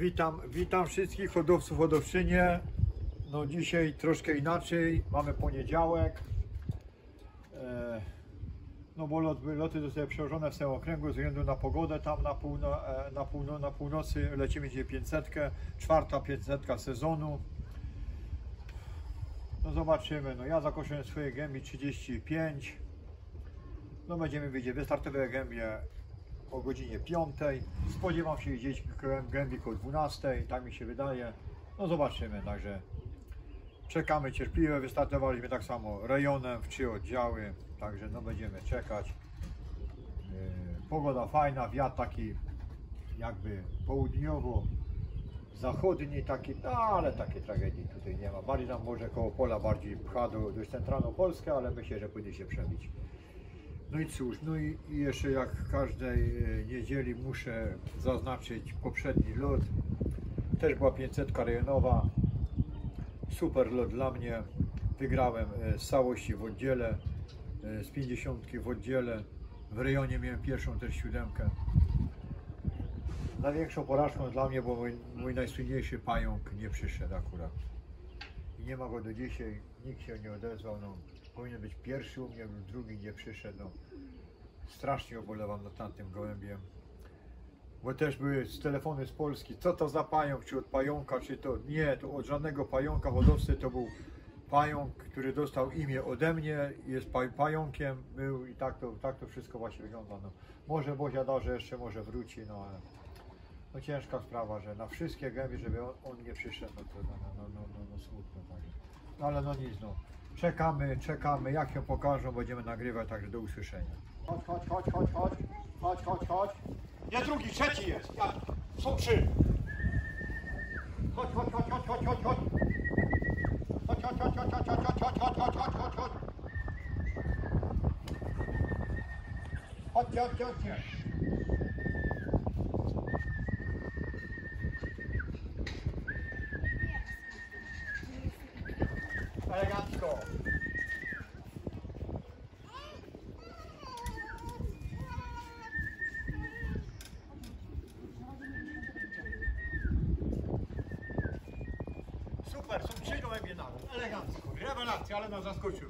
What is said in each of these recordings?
Witam, witam wszystkich hodowców hodowczynie. No dzisiaj troszkę inaczej, mamy poniedziałek. E, no bo lot, loty zostały przełożone w całym okręgu ze względu na pogodę tam na, półno, e, na, półno, na północy. Lecimy dzisiaj 500, czwarta 500 sezonu. No zobaczymy, no ja zakończyłem swoje gębi 35. No będziemy widzieć, wystartowe gębie o godzinie 5. Spodziewam się gdzieś gębi koło 12, tak mi się wydaje. No zobaczymy, także czekamy cierpliwie. Wystartowaliśmy tak samo rejonem w trzy oddziały, także no będziemy czekać. Yy, Pogoda fajna, wiatr taki jakby południowo zachodni taki, no ale takiej tragedii tutaj nie ma. Bardziej nam może koło pola bardziej pcha do, do centralną Polskę, ale myślę, że powinien się przebić. No i cóż, no i, jeszcze jak każdej e, niedzieli muszę zaznaczyć poprzedni lot. Też była 500 rejonowa. Super lot dla mnie. Wygrałem e, z całości w oddziale, e, z 50 w oddziale. W rejonie miałem pierwszą też siódemkę. Największą porażką dla mnie, bo mój, mój najsłynniejszy pająk nie przyszedł akurat. I nie ma go do dzisiaj, nikt się nie odezwał. No, powinien być pierwszy u mnie, drugi nie przyszedł. No, strasznie obolewam nad tamtym gołębiem. Bo też były z telefony z Polski, co to za pająk, czy od pająka, czy to nie, to od żadnego pająka hodowcy to był pająk, który dostał imię ode mnie, jest paj, pająkiem, był i tak to, tak to wszystko właśnie wygląda. No, może Bozia da, że jeszcze może wróci, no ale no ciężka sprawa, że na wszystkie gęby, żeby on, on nie przyszedł, no to no, no, no, no, no, no smutno tak. No ale no nic, no. Czekamy, czekamy, jak ją pokażą, będziemy nagrywać, także do usłyszenia. Chodź, chodź, chodź, chodź, chodź, chodź, chodź, chodź. Nie drugi, trzeci jest, ja, są trzy. Chodź, chodź, chodź, chodź, chodź, chodź, chodź. Chodź, chodź, chodź, chodź, chodź, chodź, chodź, chodź, chodź, chodź, chodź, chodź. Chodźcie, chodźcie, chodźcie. rewelacja, ale nas zaskoczył.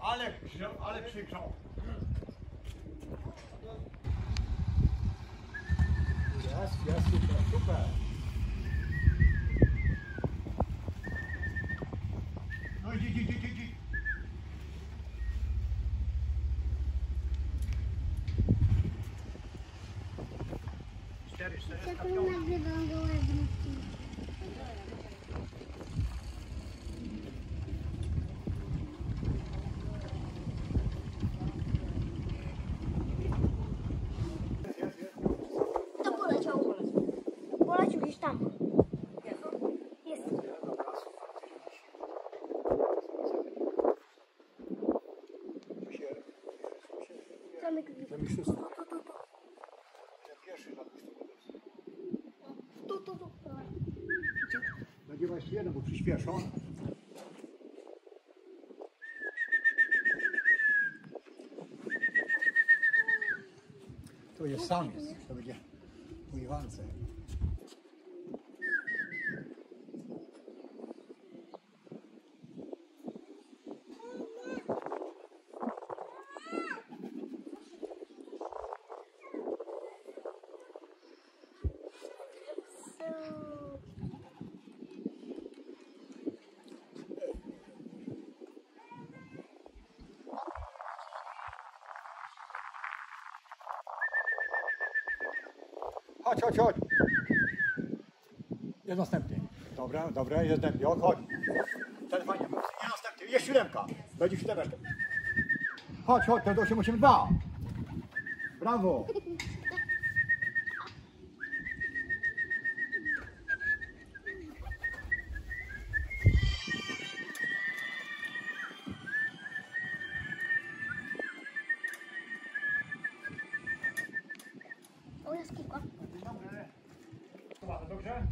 Ale, ale krzyczał. Jas, jas, super, super. No idź, idź, idź, idź. Czekaj, nagrywam go ładnie. 这些上面看不见，灰房子。Chodź, chodź, chodź. Jest następny. Dobra, dobra, jest następny. Chodź, chodź. Ten fajnie. Jest następny. Jest siódemka. Będzie siódemeczka. Chodź, chodź, jest 882. Brawo. O, jaskółka. Dzień dobry. Bardzo dobrze?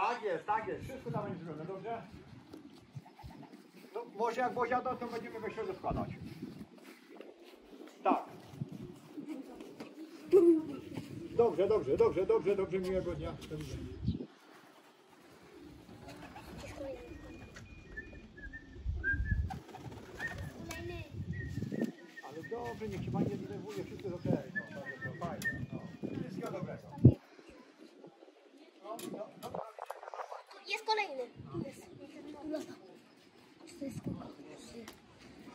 Tak jest, tak jest. Wszystko tam będzie zrobione, dobrze? No, może jak Bozia da, to będziemy we środę składać. Tak. Dobrze, dobrze, dobrze, dobrze, dobrze, miłego dnia. Do widzenia. Gdzieś kolejny. Kolejny. Ale dobrze, niech się pani nie denerwuje, wszystko jest okej. No, bardzo to fajnie. No. Wszystkiego dobrego. No, no, no, Jest kolejny. Tu jest. Lata. To jest kogo?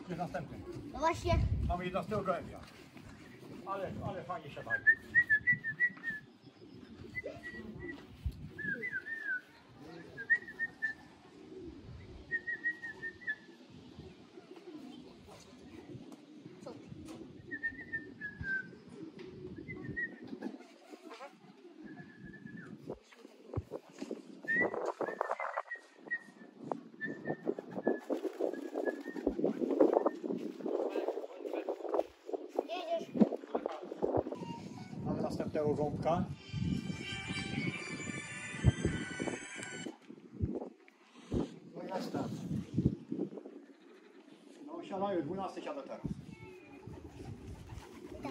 Jest następny. Właśnie. Mamy 11 gołębia. Ale, ale fajnie się Następnego gąbka. No jest tam. No siadają, 12 siada teraz.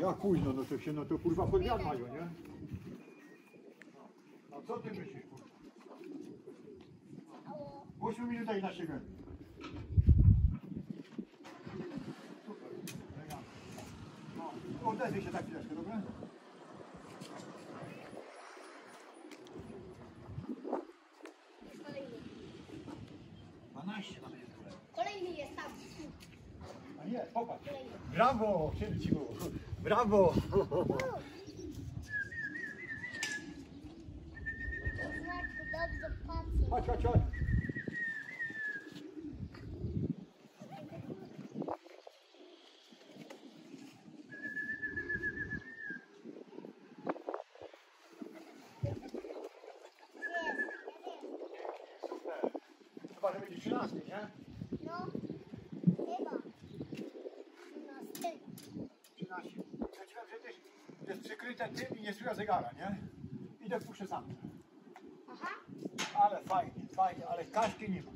Jak późno, no to się, no to kurwa pod wiatr mają, nie? No co ty myślisz, kurwa? 8 minut i na siebie. Super, elegancko. No, odezwij się tak chwileczkę, dobra? Jest kolejny. 12 mamy jest Kolejny jest tam. A nie, popatrz. Brawo, Księciu! Brawo! Chodź, chodź, chodź. Chyba, że będzie 13, nie? No, chyba. 13. 13. Ja ci powiem, że też jest przykryte tym i nie słychać zegara, nie? Idę puszczę sam. Aha. Ale fajnie, fajnie, ale kaszki nie ma.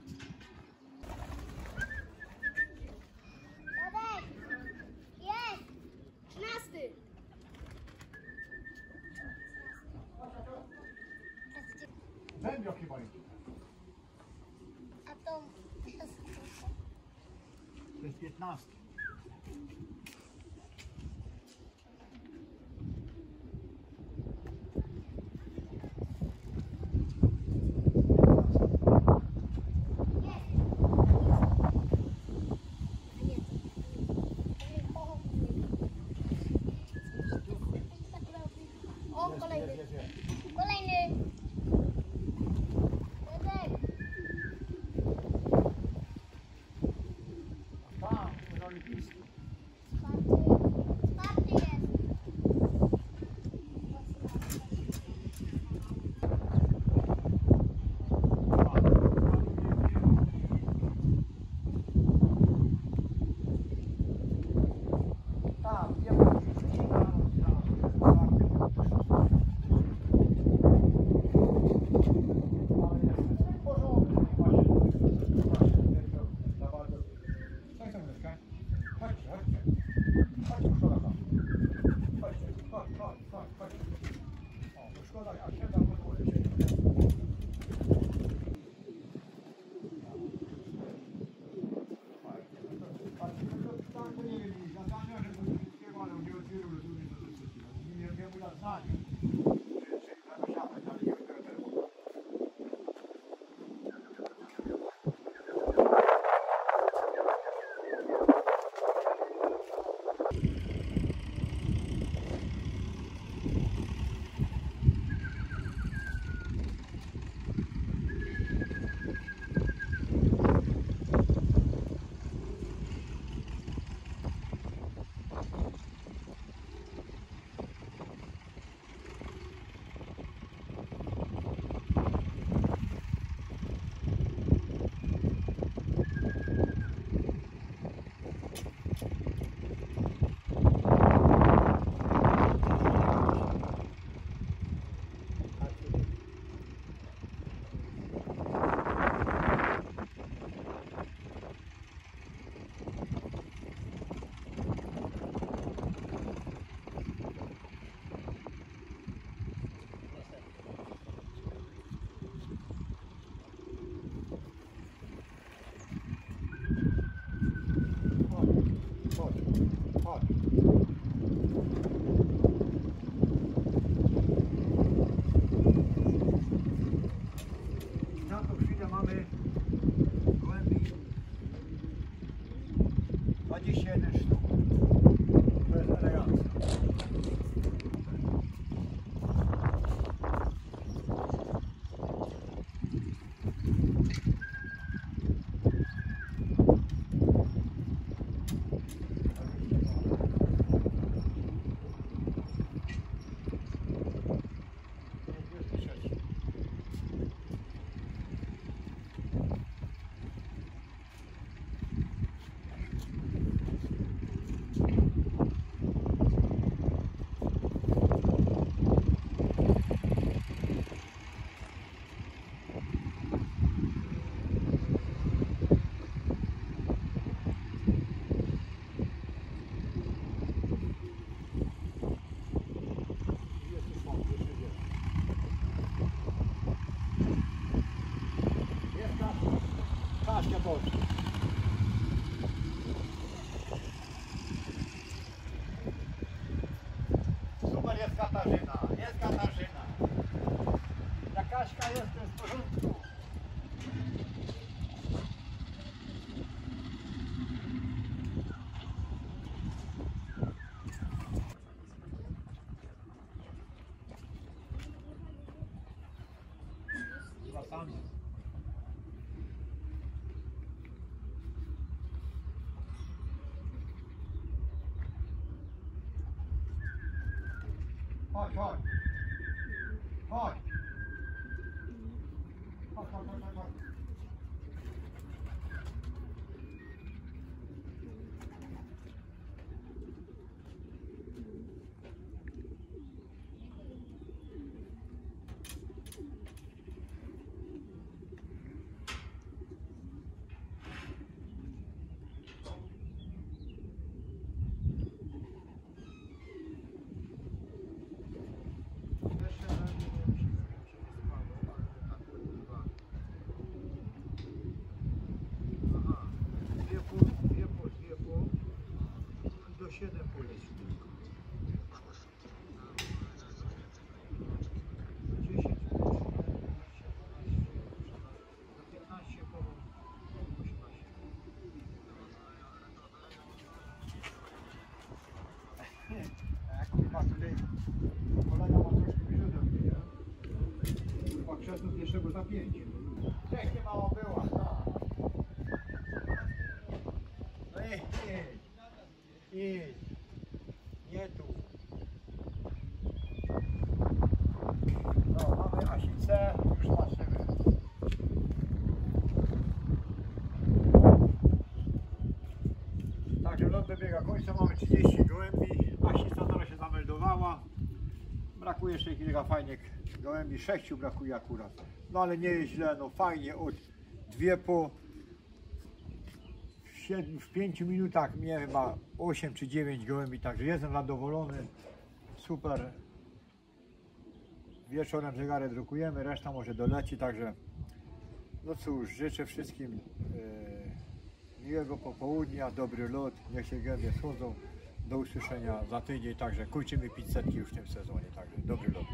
Tadek! Jest! 13. Węgro chyba jest. A to jest To jest 15. 说到两千。Katarzyna, jest Katarzyna. Jak Kaśka jest w porządku. Chyba sam jest. Chodź, chodź. 7 ulic tylko. 10 ulic, 15 połączeń. Kurwa, tutaj kolega ma troszkę bliżej do mnie, nie? Kurwa, krzesło jeszcze go za pięć. Trzech nie mało było. No i. Idź. Nie tu. No, mamy Asicę, już patrzymy. Także lot dobiega końca, mamy 30 gołębi. Asica zaraz się zameldowała. Brakuje jeszcze kilka fajnych gołębi, sześciu brakuje akurat. No ale nie jest źle, no fajnie, od dwie po w, siedmiu, w pięciu minutach miałem chyba 8 czy 9 gołębi, także jestem zadowolony. Super. Wieczorem zegarek drukujemy, reszta może doleci, także no cóż, życzę wszystkim e, miłego popołudnia, dobry lot, niech się gębie schodzą. Do usłyszenia za tydzień, także kończymy 500 już w tym sezonie, także dobry lot.